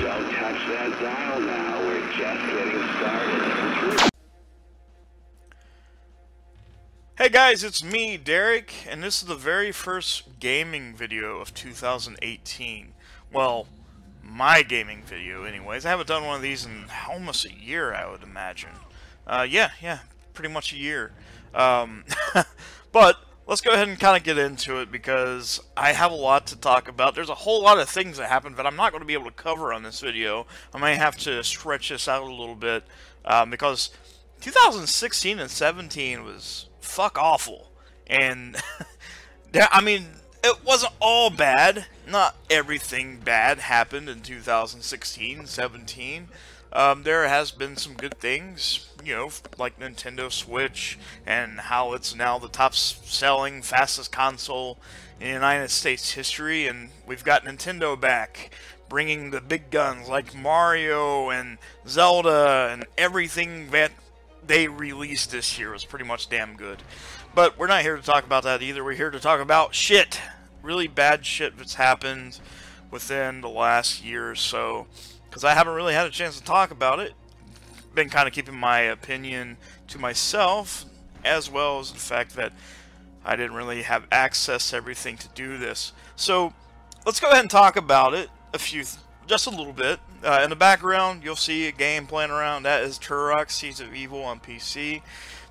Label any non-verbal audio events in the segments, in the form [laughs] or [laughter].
Don't touch that dial now. We're just getting started. Hey guys, it's me, Derek, and this is the very first gaming video of 2018. Well, my gaming video anyways. I haven't done one of these in almost a year, I would imagine. Uh, yeah, yeah, pretty much a year. Um, [laughs] but let's go ahead and kind of get into it because I have a lot to talk about. There's a whole lot of things that happened that I'm not going to be able to cover on this video. I might have to stretch this out a little bit um, because 2016 and 17 was fuck awful. And, [laughs] I mean, it wasn't all bad. Not everything bad happened in 2016, 17. Um, there has been some good things, you know, like Nintendo Switch and how it's now the top selling, fastest console in United States history, and we've got Nintendo back, bringing the big guns like Mario and Zelda and everything that they released this year was pretty much damn good. But we're not here to talk about that either. We're here to talk about shit. Really bad shit that's happened within the last year or so. Because I haven't really had a chance to talk about it. Been kind of keeping my opinion to myself, as well as the fact that I didn't really have access to everything to do this. So let's go ahead and talk about it a few, just a little bit. Uh, in the background, you'll see a game playing around. That is Turok Seeds of Evil on PC.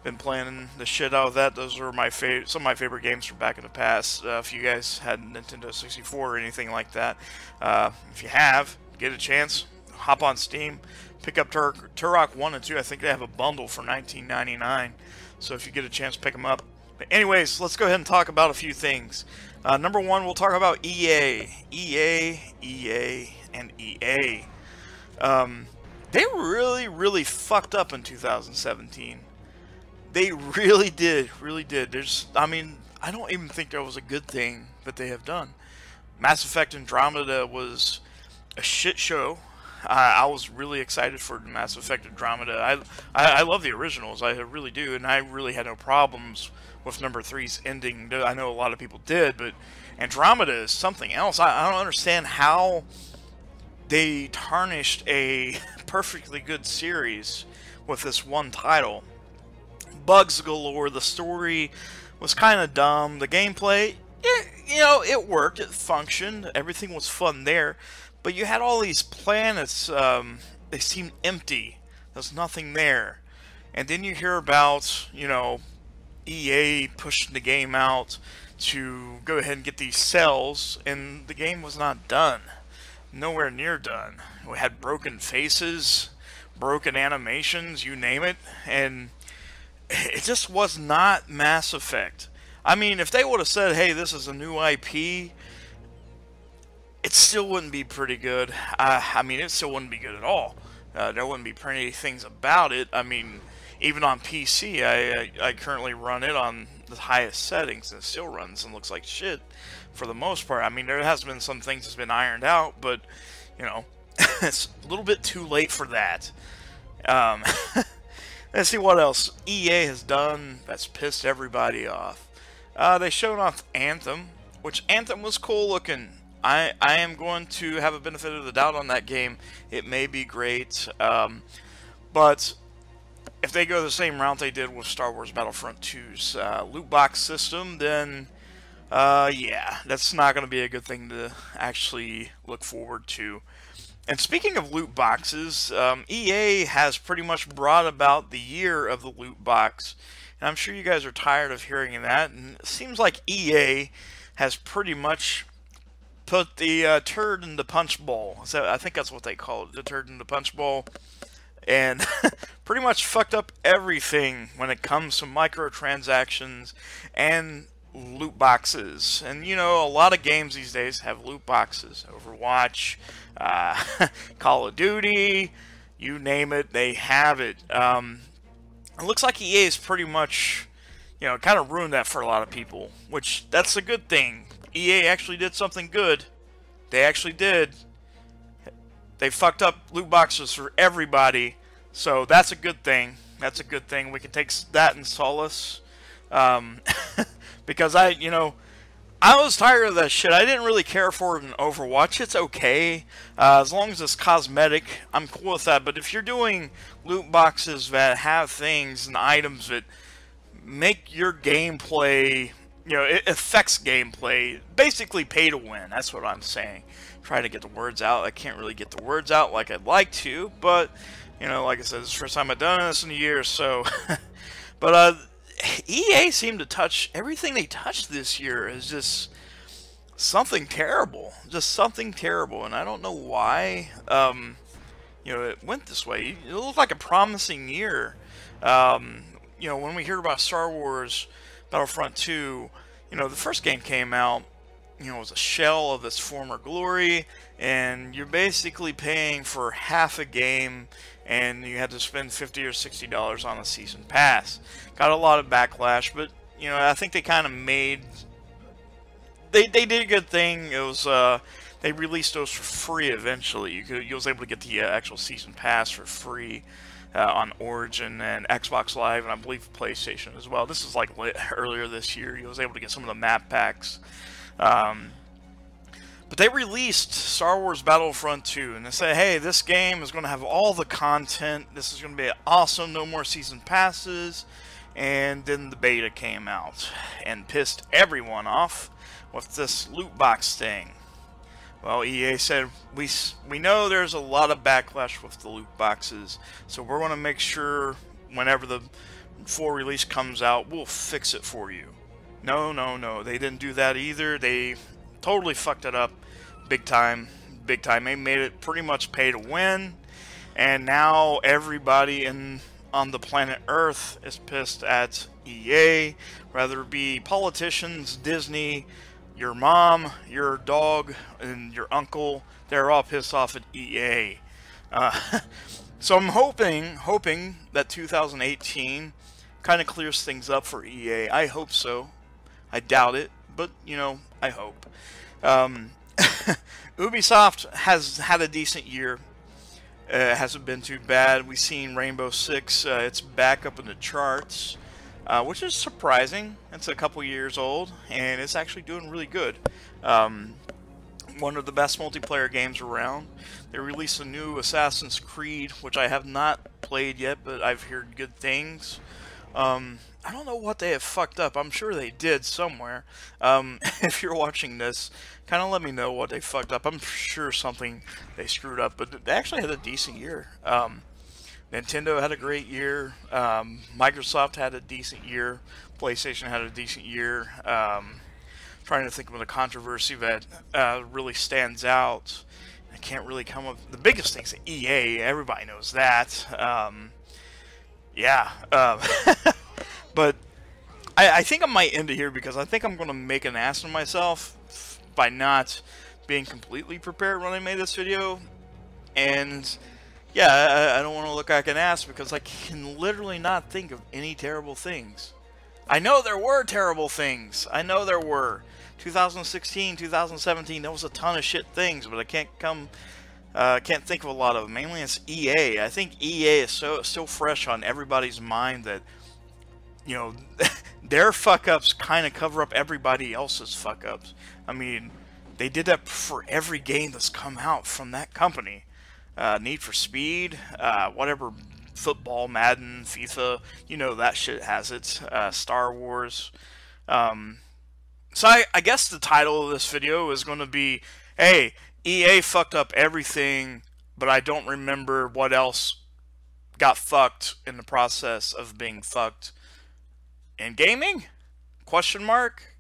Been playing the shit out of that. Those are my favorite, some of my favorite games from back in the past. Uh, if you guys had Nintendo 64 or anything like that, uh, if you have, get a chance, hop on Steam, pick up Tur Turok 1 and 2. I think they have a bundle for 19.99. So if you get a chance, pick them up. But anyways, let's go ahead and talk about a few things. Uh, number one, we'll talk about EA. EA, EA, and EA. Um, they really, really fucked up in 2017. They really did, really did. There's, I mean, I don't even think there was a good thing that they have done. Mass Effect Andromeda was a shit show. I, I was really excited for Mass Effect Andromeda. I, I, I love the originals, I really do, and I really had no problems with number three's ending. I know a lot of people did, but Andromeda is something else. I, I don't understand how they tarnished a [laughs] perfectly good series with this one title. Bugs galore. The story was kind of dumb. The gameplay, it, you know, it worked. It functioned. Everything was fun there. But you had all these planets. Um, they seemed empty. There's nothing there. And then you hear about, you know, EA pushing the game out to go ahead and get these cells, and the game was not done nowhere near done. We had broken faces, broken animations, you name it, and it just was not Mass Effect. I mean, if they would have said, hey, this is a new IP, it still wouldn't be pretty good. Uh, I mean, it still wouldn't be good at all. Uh, there wouldn't be pretty things about it. I mean, even on PC, I, I, I currently run it on the highest settings, and it still runs and looks like shit for the most part. I mean, there has been some things that's been ironed out, but, you know, [laughs] it's a little bit too late for that. Um, [laughs] let's see what else EA has done that's pissed everybody off. Uh, they showed off Anthem, which Anthem was cool looking. I, I am going to have a benefit of the doubt on that game. It may be great, um, but if they go the same route they did with Star Wars Battlefront 2's uh, loot box system, then uh, yeah, that's not going to be a good thing to actually look forward to. And speaking of loot boxes, um, EA has pretty much brought about the year of the loot box. And I'm sure you guys are tired of hearing that. And it seems like EA has pretty much put the uh, turd in the punch bowl. So I think that's what they call it, the turd in the punch bowl. And [laughs] pretty much fucked up everything when it comes to microtransactions and loot boxes. And you know, a lot of games these days have loot boxes. Overwatch, uh, [laughs] Call of Duty, you name it, they have it. Um, it looks like EA is pretty much, you know, kind of ruined that for a lot of people, which that's a good thing. EA actually did something good. They actually did. They fucked up loot boxes for everybody, so that's a good thing. That's a good thing. We can take that and solace. Um, [laughs] because I, you know, I was tired of that shit. I didn't really care for it in Overwatch. It's okay. Uh, as long as it's cosmetic, I'm cool with that. But if you're doing loot boxes that have things and items that make your gameplay, you know, it affects gameplay, basically pay to win. That's what I'm saying. Try to get the words out. I can't really get the words out like I'd like to, but, you know, like I said, it's the first time I've done this in a year, so... [laughs] but, uh, EA seemed to touch everything they touched this year is just something terrible, just something terrible, and I don't know why. Um, you know, it went this way. It looked like a promising year. Um, you know, when we hear about Star Wars Battlefront 2, you know, the first game came out, you know, it was a shell of its former glory, and you're basically paying for half a game and you had to spend 50 or 60 dollars on a season pass. Got a lot of backlash but you know I think they kind of made they, they did a good thing. It was uh, they released those for free eventually. You could you was able to get the uh, actual season pass for free uh, on Origin and Xbox Live and I believe PlayStation as well. This is like [laughs] earlier this year. You was able to get some of the map packs um, but they released Star Wars Battlefront 2, and they said, hey, this game is going to have all the content. This is going to be awesome. No more season passes. And then the beta came out and pissed everyone off with this loot box thing. Well, EA said, we, we know there's a lot of backlash with the loot boxes, so we're going to make sure whenever the full release comes out, we'll fix it for you. No, no, no. They didn't do that either. They totally fucked it up big time big time. They made it pretty much pay to win and now everybody in on the planet earth is pissed at EA whether it be politicians Disney your mom your dog and your uncle they're all pissed off at EA uh, [laughs] so I'm hoping hoping that 2018 kind of clears things up for EA I hope so I doubt it but you know I hope um, [laughs] Ubisoft has had a decent year. Uh, hasn't been too bad. We've seen Rainbow Six. Uh, it's back up in the charts, uh, which is surprising. It's a couple years old, and it's actually doing really good. Um, one of the best multiplayer games around. They released a new Assassin's Creed, which I have not played yet, but I've heard good things. Um, I don't know what they have fucked up. I'm sure they did somewhere. Um, [laughs] if you're watching this, kind of let me know what they fucked up. I'm sure something they screwed up, but they actually had a decent year. Um, Nintendo had a great year. Um, Microsoft had a decent year. PlayStation had a decent year. Um, trying to think of a controversy that uh, really stands out. I can't really come up. The biggest thing's EA. Everybody knows that. Um, yeah. Um, [laughs] but I, I, think I might end it here because I think I'm going to make an ass of myself by not being completely prepared when I made this video. And yeah, I, I don't want to look like an ass because I can literally not think of any terrible things. I know there were terrible things. I know there were. 2016, 2017, there was a ton of shit things, but I can't come uh, can't think of a lot of them. Mainly it's EA. I think EA is so so fresh on everybody's mind that you know [laughs] their fuck ups kind of cover up everybody else's fuck ups. I mean, they did that for every game that's come out from that company. Uh, Need for Speed, uh, whatever, football, Madden, FIFA, you know that shit has it. Uh, Star Wars. Um, so I, I guess the title of this video is going to be, hey, EA fucked up everything, but I don't remember what else got fucked in the process of being fucked in gaming? Question mark?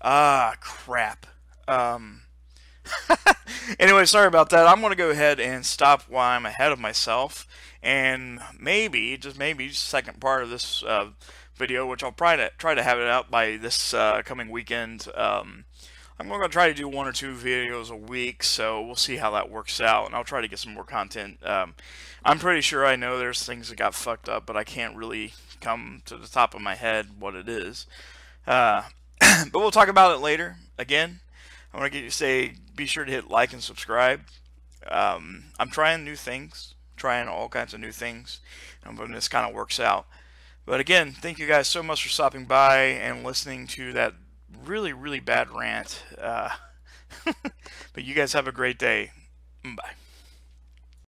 Ah, crap. Um, [laughs] anyway, sorry about that. I'm going to go ahead and stop while I'm ahead of myself. And maybe, just maybe, second part of this uh, video, which I'll try to, try to have it out by this uh, coming weekend. Um, I'm going to try to do one or two videos a week, so we'll see how that works out, and I'll try to get some more content. Um, I'm pretty sure I know there's things that got fucked up, but I can't really come to the top of my head what it is. Uh, [clears throat] but we'll talk about it later. Again, I want to get you say, be sure to hit like and subscribe. Um, I'm trying new things, trying all kinds of new things, and when this kind of works out. But again, thank you guys so much for stopping by and listening to that really, really bad rant. Uh, [laughs] but you guys have a great day. Bye.